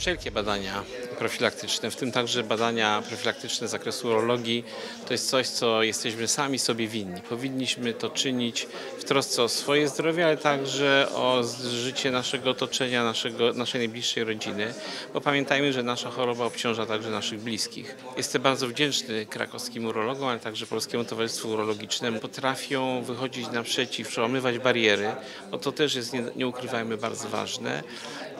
Wszelkie badania profilaktyczne, w tym także badania profilaktyczne z zakresu urologii, to jest coś, co jesteśmy sami sobie winni. Powinniśmy to czynić w trosce o swoje zdrowie, ale także o życie naszego otoczenia, naszego, naszej najbliższej rodziny, bo pamiętajmy, że nasza choroba obciąża także naszych bliskich. Jestem bardzo wdzięczny krakowskim urologom, ale także Polskiemu Towarzystwu Urologicznemu. Potrafią wychodzić naprzeciw, przełamywać bariery, bo to też jest, nie, nie ukrywajmy, bardzo ważne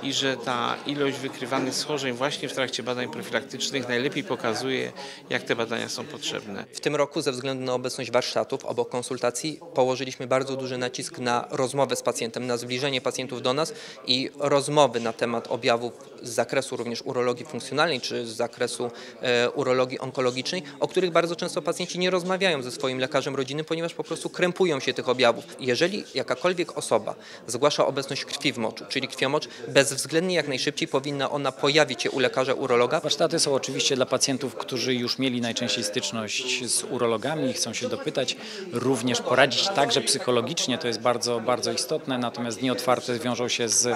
i że ta ilość wykrywanych schorzeń właśnie w trakcie badań profilaktycznych najlepiej pokazuje, jak te badania są potrzebne. W tym roku ze względu na obecność warsztatów obok konsultacji położyliśmy bardzo duży nacisk na rozmowę z pacjentem, na zbliżenie pacjentów do nas i rozmowy na temat objawów z zakresu również urologii funkcjonalnej czy z zakresu e, urologii onkologicznej, o których bardzo często pacjenci nie rozmawiają ze swoim lekarzem rodzinnym, ponieważ po prostu krępują się tych objawów. Jeżeli jakakolwiek osoba zgłasza obecność krwi w moczu, czyli krwiomocz, bezwzględnie jak najszybciej powinna ona pojawić się u lekarza urologa, Warsztaty są oczywiście dla pacjentów, którzy już mieli najczęściej styczność z urologami i chcą się dopytać, również poradzić także psychologicznie, to jest bardzo, bardzo istotne, natomiast dni otwarte wiążą się z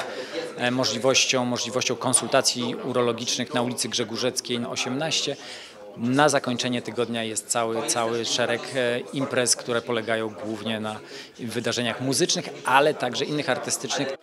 e, możliwością, możliwością konsultacji urologicznych na ulicy Grzegórzeckiej 18. Na zakończenie tygodnia jest cały, cały szereg e, imprez, które polegają głównie na wydarzeniach muzycznych, ale także innych artystycznych.